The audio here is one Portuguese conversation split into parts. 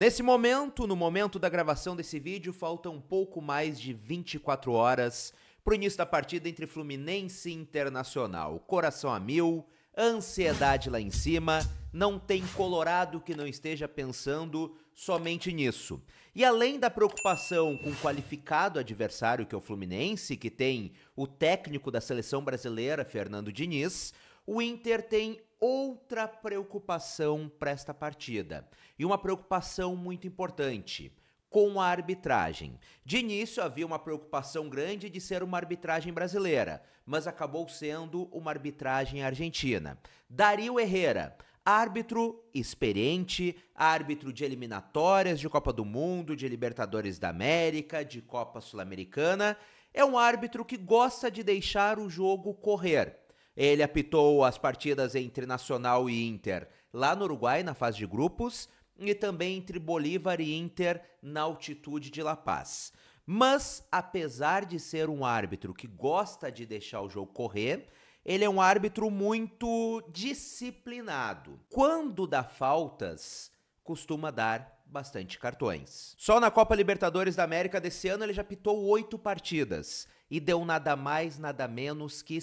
Nesse momento, no momento da gravação desse vídeo, faltam um pouco mais de 24 horas para o início da partida entre Fluminense e Internacional. Coração a mil, ansiedade lá em cima, não tem colorado que não esteja pensando somente nisso. E além da preocupação com o qualificado adversário que é o Fluminense, que tem o técnico da seleção brasileira, Fernando Diniz, o Inter tem outra preocupação para esta partida. E uma preocupação muito importante com a arbitragem. De início havia uma preocupação grande de ser uma arbitragem brasileira, mas acabou sendo uma arbitragem argentina. Dario Herrera, árbitro experiente, árbitro de eliminatórias de Copa do Mundo, de Libertadores da América, de Copa Sul-Americana, é um árbitro que gosta de deixar o jogo correr. Ele apitou as partidas entre Nacional e Inter lá no Uruguai, na fase de grupos, e também entre Bolívar e Inter na altitude de La Paz. Mas, apesar de ser um árbitro que gosta de deixar o jogo correr, ele é um árbitro muito disciplinado. Quando dá faltas, costuma dar bastante cartões. Só na Copa Libertadores da América desse ano ele já pitou oito partidas e deu nada mais, nada menos que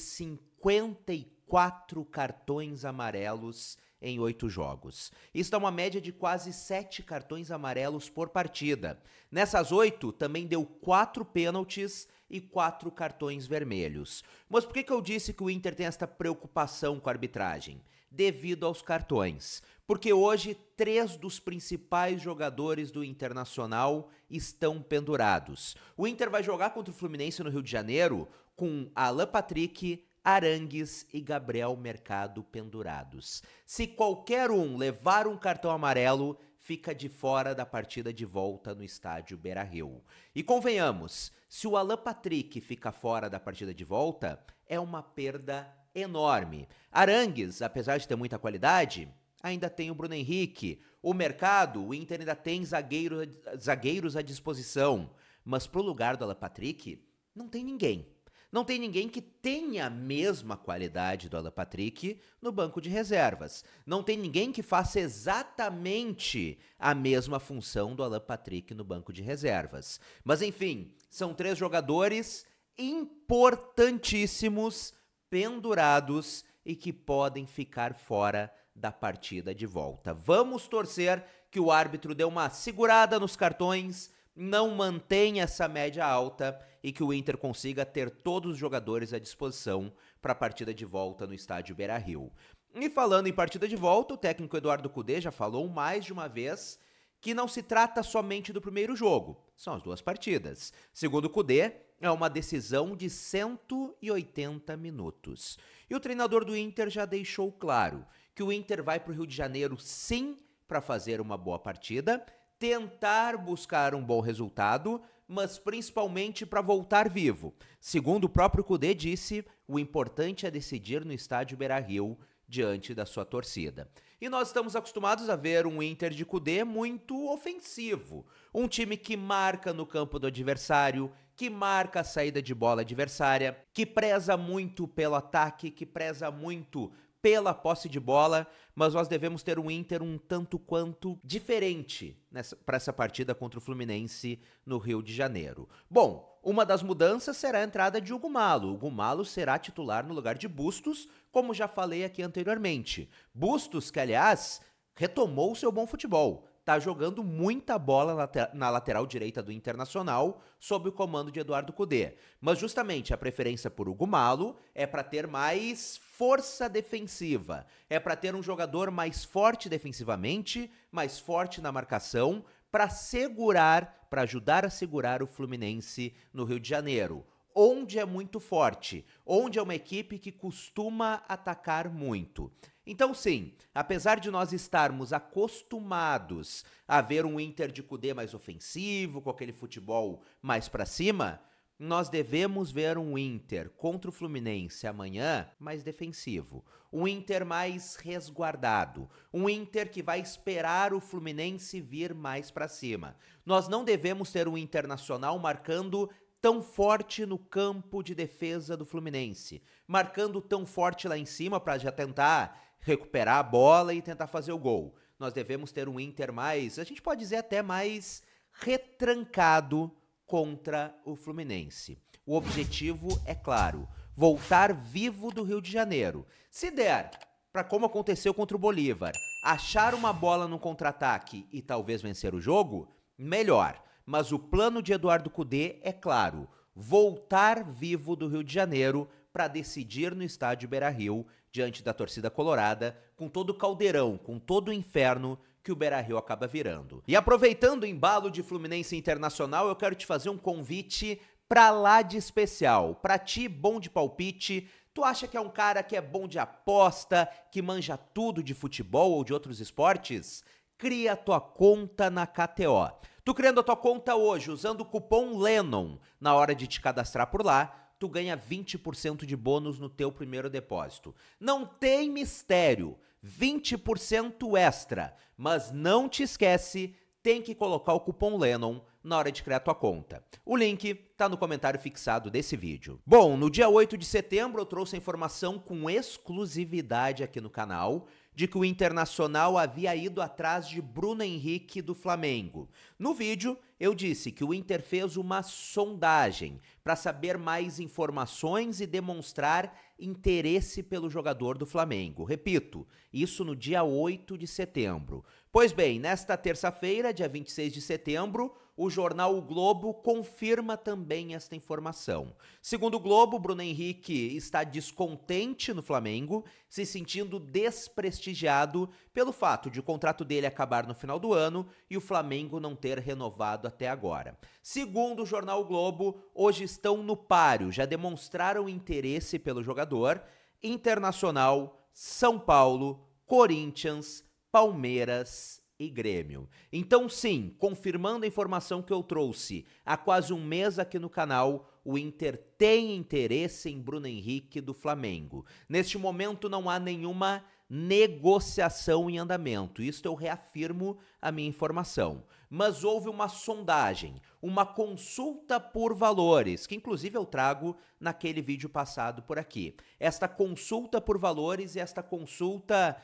54 cartões amarelos em oito jogos. Isso dá uma média de quase sete cartões amarelos por partida. Nessas oito, também deu quatro pênaltis e quatro cartões vermelhos. Mas por que, que eu disse que o Inter tem esta preocupação com a arbitragem? Devido aos cartões. Porque hoje, três dos principais jogadores do Internacional estão pendurados. O Inter vai jogar contra o Fluminense no Rio de Janeiro com Alan Patrick, Arangues e Gabriel Mercado pendurados. Se qualquer um levar um cartão amarelo, fica de fora da partida de volta no estádio Beira-Rio. E convenhamos, se o Alan Patrick fica fora da partida de volta, é uma perda enorme. Arangues, apesar de ter muita qualidade, ainda tem o Bruno Henrique. O mercado, o Inter ainda tem zagueiro, zagueiros à disposição. Mas pro lugar do Alan Patrick, não tem ninguém. Não tem ninguém que tenha a mesma qualidade do Alan Patrick no banco de reservas. Não tem ninguém que faça exatamente a mesma função do Alan Patrick no banco de reservas. Mas enfim, são três jogadores importantíssimos, pendurados e que podem ficar fora da partida de volta. Vamos torcer que o árbitro dê uma segurada nos cartões não mantém essa média alta e que o Inter consiga ter todos os jogadores à disposição para a partida de volta no estádio Beira-Rio. E falando em partida de volta, o técnico Eduardo Cudê já falou mais de uma vez que não se trata somente do primeiro jogo, são as duas partidas. Segundo o Cudê, é uma decisão de 180 minutos. E o treinador do Inter já deixou claro que o Inter vai para o Rio de Janeiro sim para fazer uma boa partida, tentar buscar um bom resultado, mas principalmente para voltar vivo. Segundo o próprio Cudê disse, o importante é decidir no estádio Beira-Rio diante da sua torcida. E nós estamos acostumados a ver um Inter de Cudê muito ofensivo, um time que marca no campo do adversário, que marca a saída de bola adversária, que preza muito pelo ataque, que preza muito pela posse de bola, mas nós devemos ter um Inter um tanto quanto diferente para essa partida contra o Fluminense no Rio de Janeiro. Bom, uma das mudanças será a entrada de Hugo Malo. Hugo Malo será titular no lugar de Bustos, como já falei aqui anteriormente. Bustos, que aliás retomou seu bom futebol tá jogando muita bola na lateral direita do Internacional sob o comando de Eduardo Cudê. Mas justamente a preferência por Hugo Malo é para ter mais força defensiva, é para ter um jogador mais forte defensivamente, mais forte na marcação, para segurar, para ajudar a segurar o Fluminense no Rio de Janeiro onde é muito forte, onde é uma equipe que costuma atacar muito. Então, sim, apesar de nós estarmos acostumados a ver um Inter de Cudê mais ofensivo, com aquele futebol mais para cima, nós devemos ver um Inter contra o Fluminense amanhã mais defensivo, um Inter mais resguardado, um Inter que vai esperar o Fluminense vir mais para cima. Nós não devemos ter um Internacional marcando tão forte no campo de defesa do Fluminense, marcando tão forte lá em cima para já tentar recuperar a bola e tentar fazer o gol. nós devemos ter um Inter mais, a gente pode dizer até mais retrancado contra o Fluminense. O objetivo é claro: voltar vivo do Rio de Janeiro. Se der, para como aconteceu contra o Bolívar, achar uma bola no contra-ataque e talvez vencer o jogo, melhor. Mas o plano de Eduardo Cudê é claro: voltar vivo do Rio de Janeiro para decidir no estádio Beira-Rio diante da torcida colorada, com todo o caldeirão, com todo o inferno que o Beira-Rio acaba virando. E aproveitando o embalo de Fluminense Internacional, eu quero te fazer um convite pra lá de especial. Pra ti, bom de palpite, tu acha que é um cara que é bom de aposta, que manja tudo de futebol ou de outros esportes? Cria tua conta na KTO. Tu criando a tua conta hoje usando o cupom LENNON na hora de te cadastrar por lá, tu ganha 20% de bônus no teu primeiro depósito. Não tem mistério, 20% extra, mas não te esquece, tem que colocar o cupom LENNON na hora de criar tua conta. O link tá no comentário fixado desse vídeo. Bom, no dia 8 de setembro eu trouxe a informação com exclusividade aqui no canal de que o Internacional havia ido atrás de Bruno Henrique do Flamengo. No vídeo, eu disse que o Inter fez uma sondagem para saber mais informações e demonstrar interesse pelo jogador do Flamengo. Repito, isso no dia 8 de setembro. Pois bem, nesta terça-feira, dia 26 de setembro, o jornal O Globo confirma também esta informação. Segundo o Globo, Bruno Henrique está descontente no Flamengo, se sentindo desprestigiado pelo fato de o contrato dele acabar no final do ano e o Flamengo não ter renovado até agora. Segundo o jornal o Globo, hoje estão no páreo, já demonstraram interesse pelo jogador Internacional, São Paulo, Corinthians, Palmeiras e Grêmio. Então, sim, confirmando a informação que eu trouxe há quase um mês aqui no canal, o Inter tem interesse em Bruno Henrique do Flamengo. Neste momento não há nenhuma negociação em andamento. Isto eu reafirmo a minha informação. Mas houve uma sondagem, uma consulta por valores, que inclusive eu trago naquele vídeo passado por aqui. Esta consulta por valores e esta consulta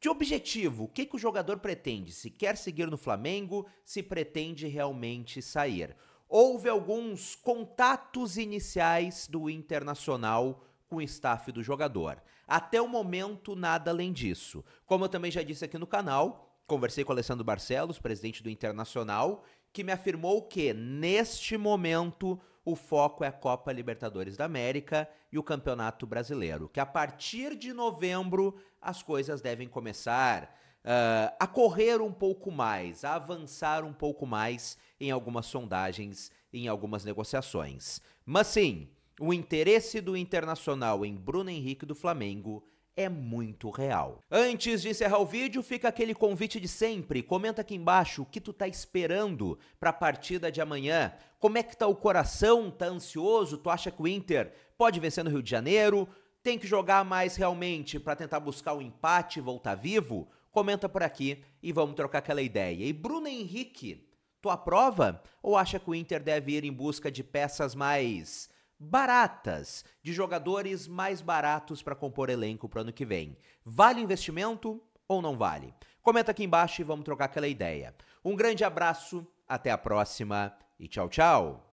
de objetivo, o que, que o jogador pretende? Se quer seguir no Flamengo, se pretende realmente sair. Houve alguns contatos iniciais do Internacional com o staff do jogador. Até o momento, nada além disso. Como eu também já disse aqui no canal, conversei com o Alessandro Barcelos, presidente do Internacional, que me afirmou que, neste momento, o foco é a Copa Libertadores da América e o Campeonato Brasileiro, que a partir de novembro as coisas devem começar uh, a correr um pouco mais, a avançar um pouco mais em algumas sondagens, em algumas negociações. Mas sim, o interesse do Internacional em Bruno Henrique do Flamengo é muito real. Antes de encerrar o vídeo, fica aquele convite de sempre. Comenta aqui embaixo o que tu tá esperando para a partida de amanhã. Como é que tá o coração? Tá ansioso? Tu acha que o Inter pode vencer no Rio de Janeiro? Tem que jogar mais realmente para tentar buscar o um empate e voltar vivo? Comenta por aqui e vamos trocar aquela ideia. E Bruno Henrique, tu aprova ou acha que o Inter deve ir em busca de peças mais baratas, de jogadores mais baratos para compor elenco para o ano que vem. Vale o investimento ou não vale? Comenta aqui embaixo e vamos trocar aquela ideia. Um grande abraço, até a próxima e tchau, tchau!